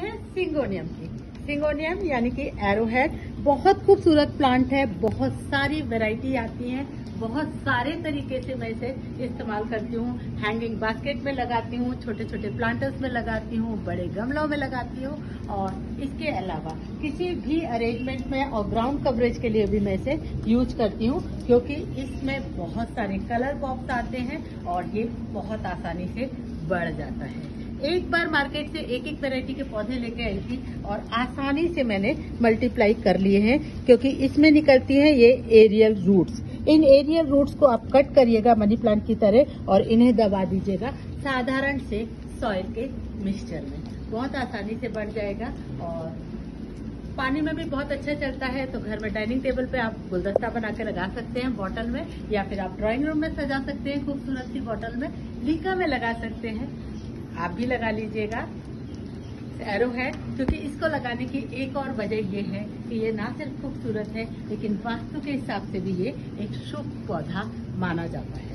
हैं सिंगोनियम की। सिंगोनियम यानी कि एरोहेड बहुत खूबसूरत प्लांट है, बहुत सारी वैरायटी आती है, बहुत सारे तरीके से मैं इसे इस्तेमाल करती हूँ। हैंगिंग बास्केट में लगाती हूँ छोटे छोटे प्लांटर्स में लगाती हूँ, बड़े गमलों में लगाती हूँ और इसके अलावा किसी भी अरेंजमेंट में और ग्राउंड कवरेज के लिए भी मैं इसे यूज़ करती हूँ, क्योंकि इसमें बहुत सारे कलर बॉक्स आते हैं और ये बहुत आसानी से बढ़ जाता है। एक बार मार्केट से एक एक वैरायटी के पौधे लेके आई थी और आसानी से मैंने मल्टीप्लाई कर लिए हैं, क्योंकि इसमें निकलती है ये एरियल रूट्स इन एरियल रूट्स को आप कट करिएगा मनी प्लांट की तरह और इन्हें दबा दीजिएगा साधारण से सॉइल के मिक्सचर में। बहुत आसानी से बढ़ जाएगा और पानी में भी बहुत अच्छा चलता है तो घर में डाइनिंग टेबल पे आप गुलदस्ता बना के लगा सकते हैं बॉटल में, या फिर आप ड्राइंग रूम में सजा सकते हैं खूबसूरत सी बॉटल में लीका में लगा सकते हैं। आप भी लगा लीजिएगा। एरो है, क्योंकि इसको लगाने की एक और वजह यह है कि ये ना सिर्फ़ खूबसूरत है, लेकिन वास्तु के हिसाब से भी ये एक शुभ पौधा माना जाता है।